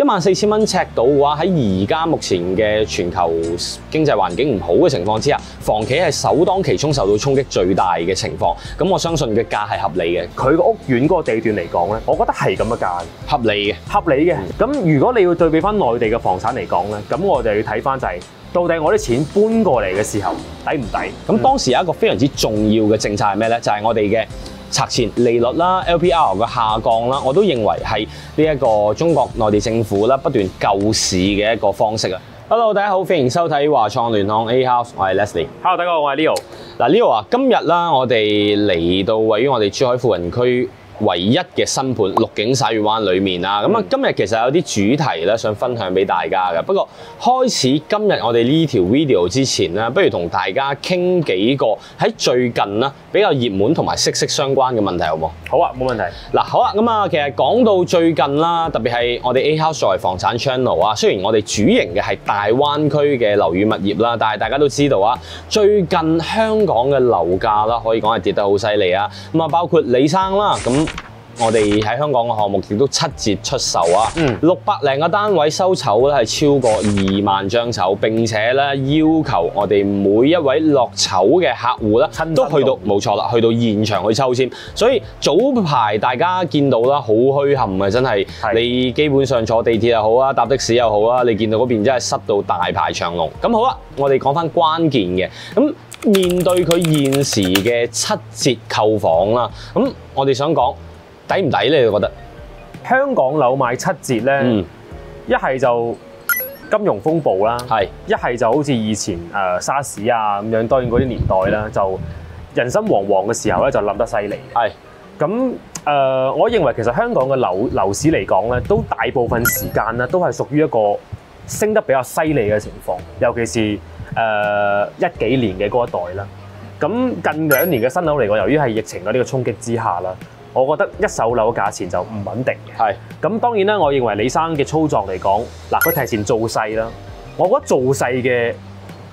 一萬四千蚊尺到嘅話，喺而家目前嘅全球經濟環境唔好嘅情況之下，房企係首當其衝受到衝擊最大嘅情況。咁我相信嘅價係合理嘅，佢個屋苑嗰個地段嚟講咧，我覺得係咁嘅價，合理嘅。合理嘅。咁如果你要對比翻內地嘅房產嚟講咧，咁我就要睇翻就係、到底我啲錢搬過嚟嘅時候抵唔抵？咁當時有一個非常之重要嘅政策係咩呢？就係、我哋嘅拆遷利率啦、LPR 嘅下降啦，我都認為係呢一個中國內地政府啦不斷救市嘅一個方式啊。Hello，大家好，歡迎收睇華創聯行 A House，我係 Leslie。Hello，大家好，我係 Leo。嗱，Leo 啊，今日啦，我哋嚟到位於我哋珠海富人區唯一嘅新盤綠景灑月灣裏面啦。咁啊、今日其實有啲主題咧想分享俾大家嘅。不過開始今日我哋呢條 video 之前咧，不如同大家傾幾個喺最近啦比較熱門同埋息息相關嘅問題，好冇？好啊，冇問題。嗱，好啊，咁啊，其實講到最近啦，特別係我哋 A House 作為房產 channel 啊，雖然我哋主營嘅係大灣區嘅樓宇物業啦，但係大家都知道啊，最近香港嘅樓價啦，可以講係跌得好犀利啊。咁啊，包括李生啦，咁。我哋喺香港嘅項目亦都七折出售啊，嗯六百零個單位收籌咧係超過二萬張籌，並且咧要求我哋每一位落籌嘅客户咧都去到到冇錯啦，去到現場去抽籤。所以早排大家見到啦，好墟冚啊，真係係你基本上坐地鐵又好啊，搭的士又好啊，你見到嗰邊真係塞到大排長龍。咁好啦，我哋講翻關鍵嘅咁。面對佢現時嘅七折購房啦，咁我哋想講抵唔抵咧？你覺得？香港樓賣七折咧，嗯，一係就金融風暴啦，係一係就好似以前誒、呃沙士啊咁樣，當然嗰啲年代啦，就人心惶惶嘅時候咧，就冧得犀利。係咁誒、呃我認為其實香港嘅樓樓市嚟講咧，都大部分時間咧都係屬於一個升得比較犀利嘅情況，尤其是誒、呃一幾年嘅嗰一代啦。咁近兩年嘅新樓嚟講，由於係疫情嘅呢個衝擊之下啦，我覺得一手樓嘅價錢就唔穩定嘅。係咁當然啦，我認為李生嘅操作嚟講，嗱佢提前做勢啦，我覺得做勢嘅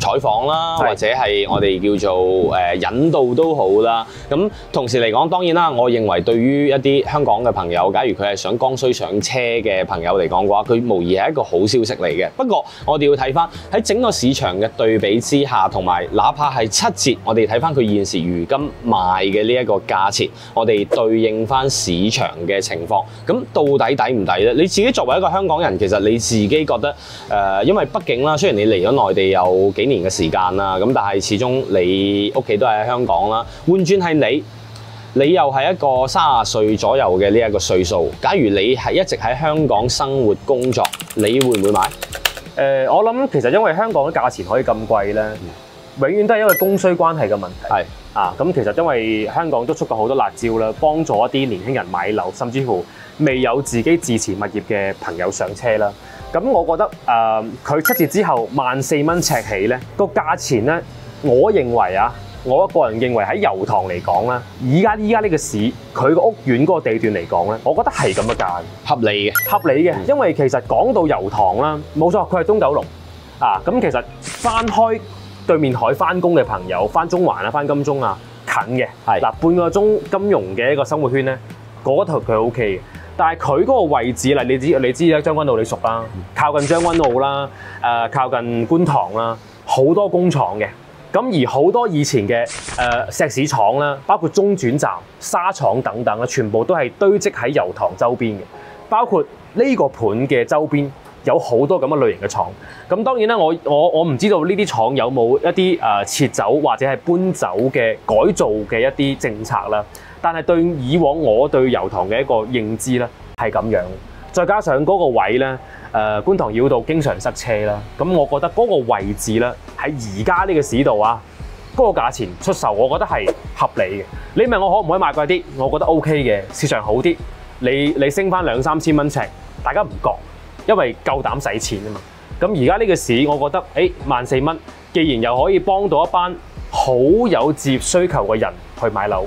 採訪啦，或者係我哋叫做誒、呃引導都好啦。咁同時嚟講，當然啦，我認為對於一啲香港嘅朋友，假如佢係想剛需上車嘅朋友嚟講嘅話，佢無疑係一個好消息嚟嘅。不過我哋要睇翻喺整個市場嘅對比之下，同埋哪怕係七折，我哋睇翻佢現時如今賣嘅呢一個價錢，我哋對應翻市場嘅情況，咁到底抵唔抵咧？你自己作為一個香港人，其實你自己覺得誒、呃因為畢竟啦，雖然你嚟咗內地有幾年嘅時間啦，咁但係始終你屋企都係喺香港啦，換轉係你。你又係一個三十歲左右嘅呢一個歲數，假如你係一直喺香港生活工作，你會唔會買？誒、呃我諗其實因為香港嘅價錢可以咁貴咧，永遠都係因為供需關係嘅問題。係啊，咁其實因為香港都出過好多辣椒啦，幫助一啲年輕人買樓，甚至乎未有自己自持物業嘅朋友上車啦。咁我覺得誒，佢、七折之後萬四蚊尺起咧，個價錢咧，我認為啊，我個人認為喺油塘嚟講咧，而家依家呢個市，佢個屋苑嗰個地段嚟講咧，我覺得係咁嘅價。合理嘅，合理嘅，因為其實講到油塘啦，冇錯，佢係東九龍啊。咁其實翻開對面海翻工嘅朋友，翻中環啊，翻金鐘啊，近嘅係嗱半個鐘金融嘅一個生活圈咧，嗰頭佢 O K 嘅。但係佢嗰個位置啦，你知你知啦，將軍澳你熟啦，靠近將軍澳啦，誒、靠近觀塘啦，好多工廠嘅。咁而好多以前嘅誒、石屎廠啦，包括中轉站、沙廠等等啦，全部都係堆積喺油塘周邊嘅。包括呢個盤嘅周邊有好多咁嘅類型嘅廠。咁當然啦，我我我唔知道呢啲廠有冇一啲誒、呃撤走或者係搬走嘅改造嘅一啲政策啦。但係對以往我對油塘嘅一個認知咧係咁樣，再加上嗰個位咧誒、呃、觀塘繞道經常塞車啦，咁我覺得嗰個位置咧喺而家呢個市道啊，嗰、個價錢出售，我覺得係合理嘅。你問我可唔可以賣貴啲？我覺得 O K 嘅，市場好啲，你你升翻兩三千蚊尺，大家唔覺。因為夠膽使錢啊嘛。咁而家呢個市，我覺得誒萬四蚊，既然又可以幫到一班好有置業需求嘅人去買樓，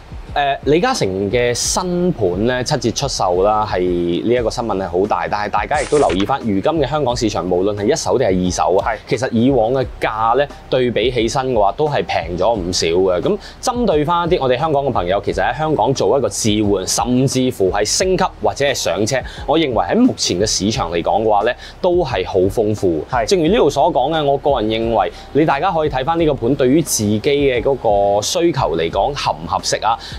誒、李嘉誠嘅新盤咧七折出售啦，係呢一個新聞係好大，但係大家亦都留意翻，如今嘅香港市場無論係一手定係二手啊係，其實以往嘅價咧對比起身嘅話，都係平咗唔少嘅。咁針對翻一啲我哋香港嘅朋友，其實喺香港做一個置換，甚至乎係升級或者係上車，我認為喺目前嘅市場嚟講嘅話咧，都係好豐富。係正如呢度所講嘅，我個人認為你大家可以睇翻呢個盤對於自己嘅嗰個需求嚟講合唔合適啊？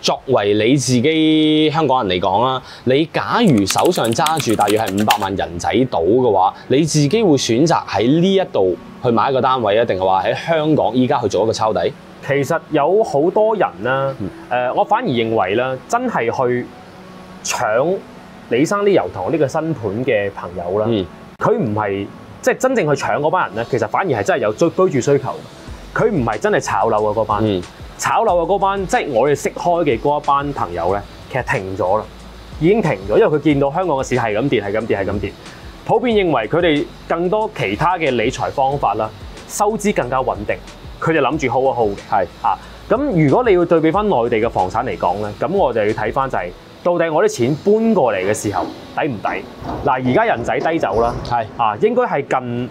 作為你自己香港人嚟講啦，你假如手上揸住大約係五百萬人仔到嘅話，你自己會選擇喺呢一度去買一個單位啊，定係話喺香港依家去做一個抄底？其實有好多人啦，誒、嗯我反而認為啦，真係去搶李生啲油塘呢個新盤嘅朋友啦，嗯佢唔係即係真正去搶嗰班人咧，其實反而係真係有居居住需求。佢唔係真係炒樓嘅嗰班，嗯炒樓嘅嗰班，即係我哋識開嘅嗰一班朋友咧，其實停咗啦，已經停咗，因為佢見到香港嘅市係咁跌，係咁跌，係咁跌。普遍認為佢哋更多其他嘅理財方法啦，收支更加穩定，佢哋諗住 hold 一 hold 嘅。係啊，咁如果你要對比翻內地嘅房產嚟講咧，咁我就要睇翻就係、到底我啲錢搬過嚟嘅時候抵唔抵？嗱，而家人仔低走啦，係啊，應該係近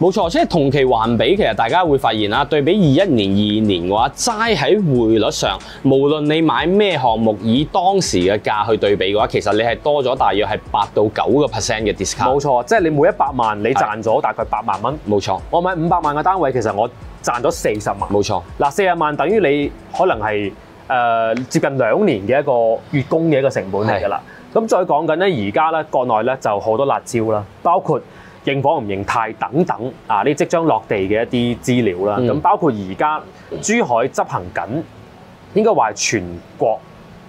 冇錯，即係同期環比，其實大家會發現啦，對比二一年、二二年嘅話，齋喺匯率上，無論你買咩項目，以當時嘅價去對比嘅話，其實你係多咗大約係八到九個 percent 嘅 discount。冇錯，即係你每一百萬你賺咗大概八萬蚊。冇錯，我買五百萬嘅單位，其實我賺咗四十萬。冇錯，嗱，四十萬等於你可能係誒、呃接近兩年嘅一個月供嘅一個成本嚟㗎啦。咁再講緊咧，而家咧國內咧就好多辣椒啦，包括認房唔認貸等等啊，呢即將落地嘅一啲資料啦。咁、嗯包括而家珠海執行緊，應該話係全國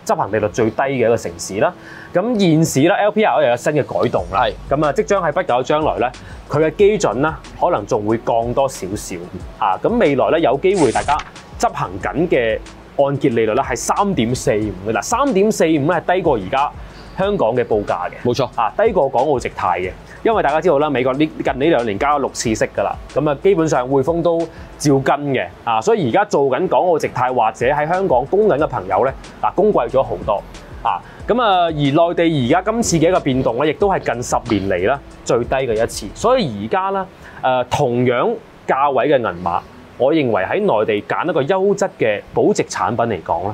執行利率最低嘅一個城市啦。咁現時咧 LPR 又有新嘅改動啦。咁啊，即將喺不久嘅將來咧，佢嘅基準咧可能仲會降多少少啊！咁未來咧有機會大家執行緊嘅按揭利率咧係三點四五嘅嗱，三點四五咧係低過而家香港嘅報價嘅。冇錯，啊，低過港澳直貸嘅，因為大家知道啦，美國呢近呢兩年加咗六次息㗎啦，咁啊基本上匯豐都照跟嘅，啊，所以而家做緊港澳直貸或者喺香港供緊嘅朋友咧，嗱、供貴咗好多，啊，咁啊而內地而家今次嘅一個變動咧，亦都係近十年嚟啦最低嘅一次，所以而家咧誒同樣價位嘅銀碼，我認為喺內地揀一個優質嘅保值產品嚟講咧，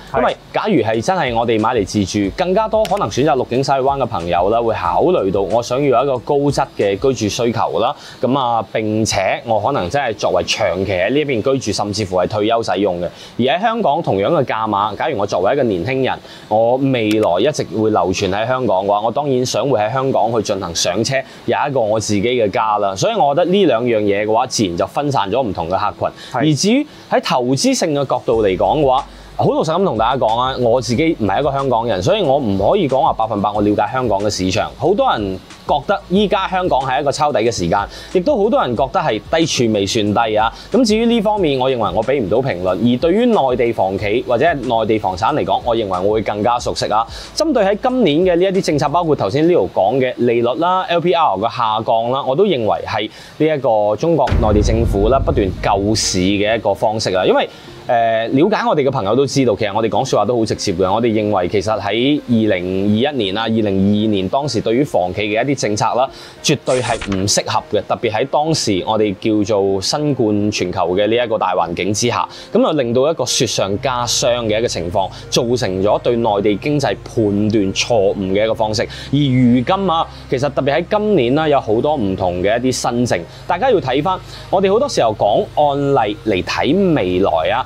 係因為假如係真係我哋買嚟自住，更加多可能選擇綠景西灣嘅朋友啦，會考慮到我想要一個高質嘅居住需求啦。咁啊，並且我可能真係作為長期喺呢邊居住，甚至乎係退休使用嘅。而喺香港同樣嘅價碼，假如我作為一個年輕人，我未來一直會流傳喺香港嘅話，我當然想會喺香港去進行上車，有一個我自己嘅家啦。所以我覺得呢兩樣嘢嘅話，自然就分散咗唔同嘅客群。而至於喺投資性嘅角度嚟講嘅話，好老實咁同大家講啊，我自己唔係一個香港人，所以我唔可以講話百分百我了解香港嘅市場。好多人覺得依家香港係一個抄底嘅時間，亦都好多人覺得係低處未算低啊。咁至於呢方面，我認為我俾唔到評論。而對於內地房企或者係內地房產嚟講，我認為我會更加熟悉啊。針對喺今年嘅呢一啲政策，包括頭先呢度講嘅利率啦、LPR 嘅下降啦，我都認為係呢一個中國內地政府啦不斷救市嘅一個方式啊。因為、呃了解我哋嘅朋友都知道，其實我哋講説話都好直接嘅。我哋認為其實喺二零二一年啊、二零二二年當時對於房企嘅一啲政策啦，絕對係唔適合嘅。特別喺當時我哋叫做新冠全球嘅呢一個大環境之下，咁啊令到一個雪上加霜嘅一個情況，造成咗對內地經濟判斷錯誤嘅一個方式。而如今啊，其實特別喺今年啦，有好多唔同嘅一啲新政，大家要睇翻。我哋好多時候講案例嚟睇未來啊，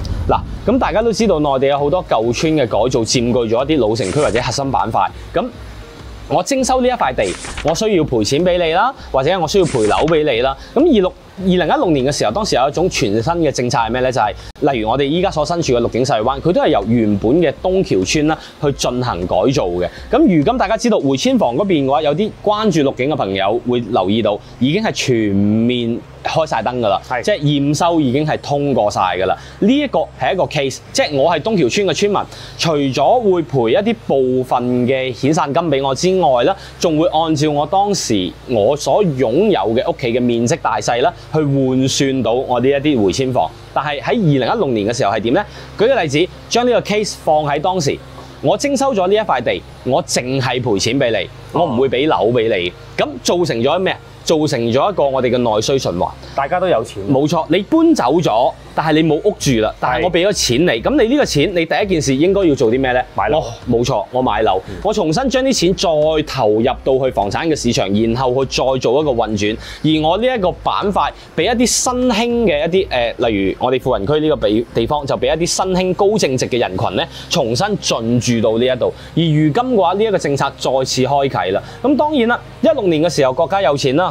咁大家都知道內地有好多舊村嘅改造，佔據咗一啲老城區或者核心板塊。咁我徵收呢一塊地，我需要賠錢俾你啦，或者我需要賠樓俾你啦。咁二六二零一六年嘅時候，當時有一種全新嘅政策係咩呢？就係、例如我哋依家所身處嘅綠景世灣，佢都係由原本嘅東橋村啦去進行改造嘅。咁如今大家知道回遷房嗰邊嘅話，有啲關注綠景嘅朋友會留意到，已經係全面開晒燈㗎啦，即係驗收已經係通過晒㗎啦。呢一個係一個 case，即係我係東橋村嘅村民，除咗會賠一啲部分嘅遣散金俾我之外咧，仲會按照我當時我所擁有嘅屋企嘅面積大細啦，去換算到我呢一啲回遷房。但係喺二零一六年嘅時候係點呢？舉個例子，將呢個 case 放喺當時。我徵收咗呢一塊地，我淨係賠錢俾你，我唔會俾樓俾你。咁造成咗咩？造成咗一個我哋嘅內需循環。大家都有錢。冇錯，你搬走咗，但係你冇屋住啦，但係係我俾咗錢你，咁你呢個錢，你第一件事應該要做啲咩呢？買樓我冇錯，我買樓，我重新將啲錢再投入到去房產嘅市場，然後去再做一個運轉。而我呢一個板塊，俾一啲新興嘅一啲誒、呃例如我哋富人區呢個地地方，就俾一啲新興高淨值嘅人群呢，重新進駐到呢一度。而如今嘅話，呢、一個政策再次開啟啦。咁當然啦，一六年嘅時候，國家有錢啦，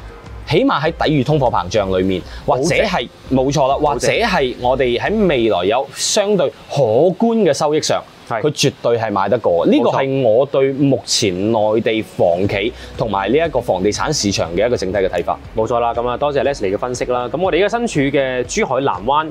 起碼喺抵禦通貨膨脹裏面，或者係冇錯啦，或者係我哋喺未來有相對可觀嘅收益上，係佢絕對係買得過。呢個係我對目前內地房企同埋呢一個房地產市場嘅一個整體嘅睇法。冇錯啦，咁啊多謝 Leslie 嘅分析啦。咁我哋而家身處嘅珠海南灣，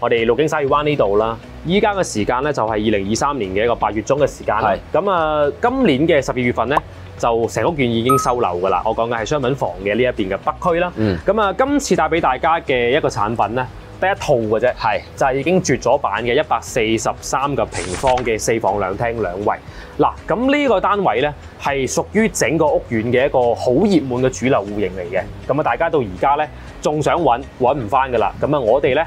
我哋陸景沙月灣呢度啦，依家嘅時間咧就係二零二三年嘅一個八月中嘅時間啦。咁啊，今年嘅十二月份咧。就成屋苑已經收樓㗎啦，我講嘅係商品房嘅呢一邊嘅北區啦。咁啊、嗯，今次帶俾大家嘅一個產品咧，得一套嘅啫，係就係已經絕咗版嘅一百四十三個平方嘅四房兩廳兩衛。嗱，咁呢個單位咧係屬於整個屋苑嘅一個好熱門嘅主流户型嚟嘅。咁啊，大家到而家咧仲想揾揾唔翻㗎啦。咁啊，我哋咧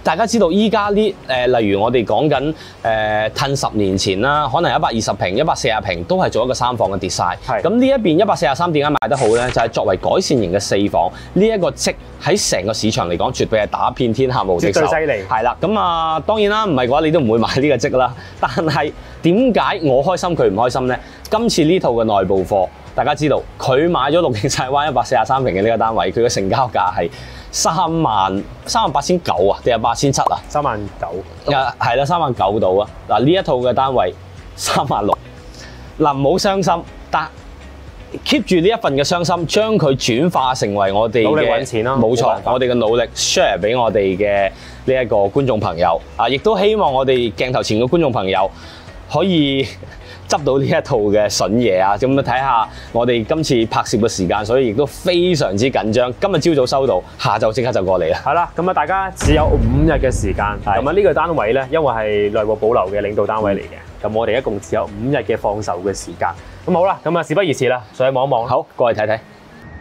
大家知道依家呢誒，例如我哋講緊誒，褪十年前啦，可能一百二十平、一百四十平都係做一個三房嘅 design。咁呢一邊一百四十三點解賣得好咧？就係、是、作為改善型嘅四房，呢、這、一個積喺成個市場嚟講，絕對係打遍天下無敵手。最犀利。係啦，咁啊當然啦，唔係嘅話你都唔會買呢個積啦。但係點解我開心佢唔開心咧？今次呢套嘅內部貨，大家知道佢買咗六景沙灣一百四十三平嘅呢個單位，佢嘅成交價係。三萬三萬八千九啊，定係八千七啊？三萬九。啊，係啦，三萬九到啊。嗱，呢一套嘅單位三萬六。嗱，唔好傷心，但 keep 住呢一份嘅傷心，將佢轉化成為我哋嘅努力揾錢咯。冇錯，我哋嘅努力 share 俾我哋嘅呢一個觀眾朋友啊，亦都希望我哋鏡頭前嘅觀眾朋友可以。執到呢一套嘅筍嘢啊！咁啊睇下我哋今次拍攝嘅時間，所以亦都非常之緊張。今日朝早收到，下晝即刻就過嚟啦。係啦，咁啊大家只有五日嘅時間。咁啊呢個單位咧，因為係內部保留嘅領導單位嚟嘅，咁、嗯、我哋一共只有五日嘅放售嘅時間。咁好啦，咁啊事不宜遲啦，上去望一望。好，過嚟睇睇。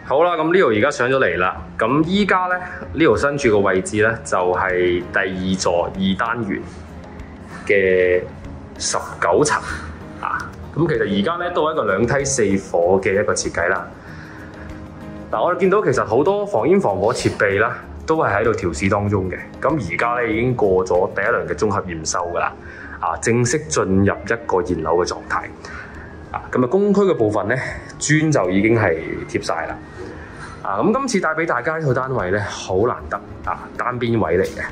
好啦，咁呢度而家上咗嚟啦。咁依家咧呢度身處嘅位置咧，就係第二座二單元嘅十九層。啊，咁其實而家咧都係一個兩梯四火嘅一個設計啦。嗱、我哋見到其實好多防煙防火設備啦，都係喺度調試當中嘅。咁而家咧已經過咗第一輪嘅綜合驗收噶啦，啊，正式進入一個現樓嘅狀態。啊，咁啊，公區嘅部分咧，磚就已經係貼晒啦。啊，咁今次帶俾大家呢套單位咧，好難得啊，單邊位嚟嘅。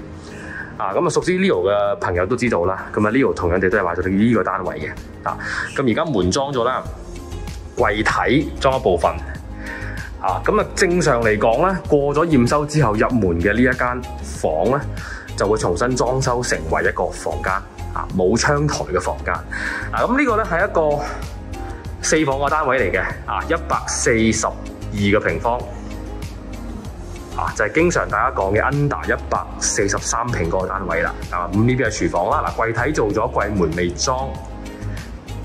啊，咁啊，熟悉 Leo 嘅朋友都知道啦。咁啊，Leo 同樣地都係買咗呢個單位嘅。啊，咁而家門裝咗啦，櫃體裝一部分。啊，咁啊，正常嚟講咧，過咗驗收之後入門嘅呢一間房咧，就會重新裝修成為一個房間。啊，冇窗台嘅房間。啊，咁呢個咧係一個四房嘅單位嚟嘅。啊，一百四十二個平方。啊，就係、是、經常大家講嘅 under 一百四十三平嗰個單位啦。啊，咁呢邊係廚房啦。嗱，櫃體做咗，櫃門未裝，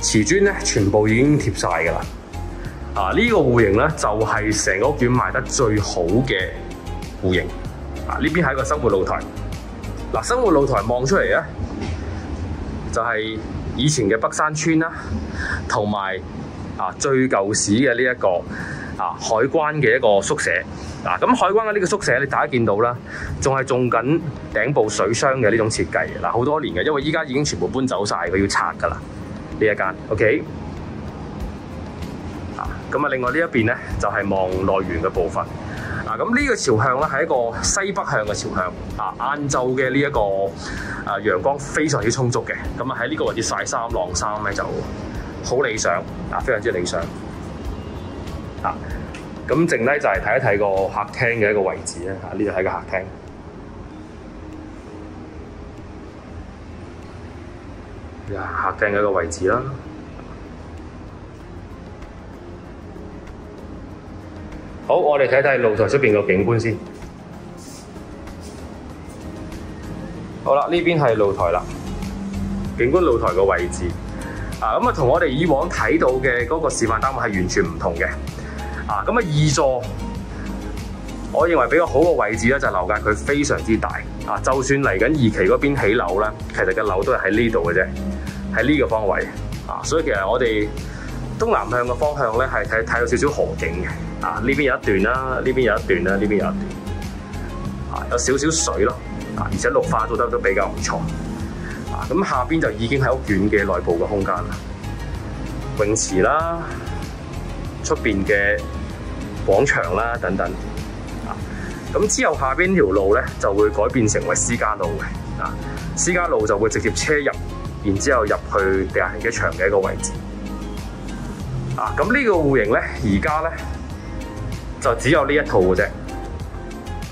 瓷磚咧全部已經貼晒㗎啦。啊，呢、這個戶型咧就係、成個屋苑賣得最好嘅户型。啊，呢邊係一個生活露台。嗱、生活露台望出嚟咧，就係、以前嘅北山村啦，同埋啊最舊市嘅呢一個啊海關嘅一個宿舍。嗱，咁海關嘅呢個宿舍，你大家見到啦，仲係種緊頂部水箱嘅呢種設計。嗱，好多年嘅，因為依家已經全部搬走晒，佢要拆噶啦呢一間。OK，啊，咁啊，另外呢一邊咧就係望內園嘅部分。啊，咁呢個朝向咧係一個西北向嘅朝向。啊，晏晝嘅呢一個啊陽光非常之充足嘅，咁啊喺呢個位置曬衫晾衫咧就好理想，啊，非常之理想。啊。咁剩低就係睇一睇個客廳嘅一個位置咧嚇，呢度係個客廳。呀，客廳嘅一個位置啦。好，我哋睇睇露台出邊個景觀先。好啦，呢邊係露台啦，景觀露台嘅位置。啊，咁啊同我哋以往睇到嘅嗰個示範單位係完全唔同嘅。啊，咁啊二座，我認為比較好嘅位置咧就係樓價佢非常之大。啊，就算嚟緊二期嗰邊起樓咧，其實嘅樓都係喺呢度嘅啫，喺呢個方位。啊，所以其實我哋東南向嘅方向咧係睇睇到少少河景嘅。啊，呢邊有一段啦，呢邊有一段啦，呢邊有一段。啊，有少少水咯。啊，而且綠化做得都比較唔錯。啊，咁下邊就已經係屋苑嘅內部嘅空間啦，泳池啦，出邊嘅廣場啦等等。啊，咁之後下邊條路咧就會改變成為私家路嘅。啊，私家路就會直接車入，然之後入去地下停車場嘅一個位置。啊，咁呢個戶型咧，而家咧就只有呢一套嘅啫。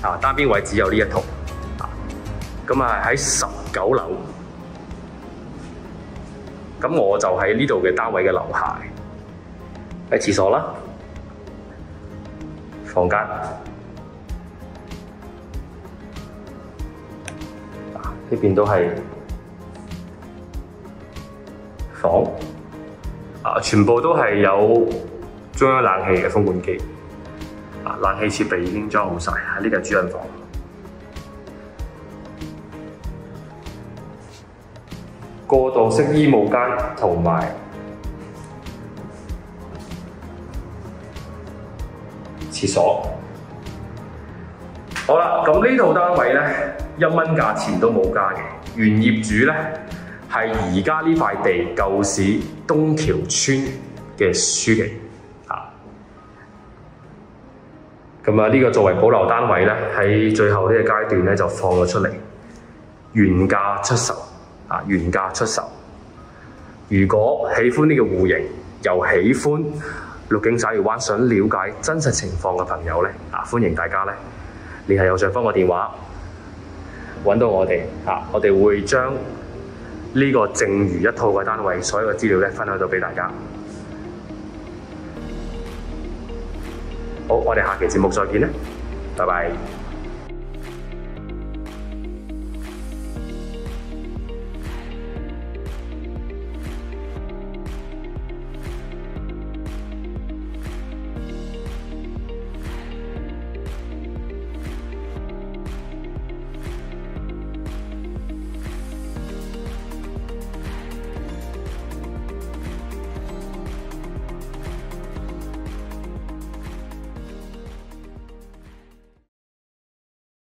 啊，單邊位只有呢一套。啊，咁啊喺十九樓。咁我就喺呢度嘅單位嘅樓下，喺廁所啦，房間。呢邊都係房，啊，全部都係有中央冷氣嘅風管機，啊，冷氣設備已經裝好晒，喺呢度主人房，過渡式衣帽間同埋廁所。好啦，咁呢套單位咧一蚊價錢都冇加嘅，原業主咧係而家呢塊地舊市東橋村嘅書記啊。咁啊，呢個作為保留單位咧，喺最後呢個階段咧就放咗出嚟，原價出售啊，原價出售。如果喜歡呢個户型，又喜歡綠景沙鱼湾，想了解真实情况嘅朋友咧，啊，欢迎大家咧。联系右上方嘅电话，揾到我哋啊！我哋会将呢个剩餘一套嘅单位所有嘅资料咧分享到俾大家。好，我哋下期节目再见啦，拜拜。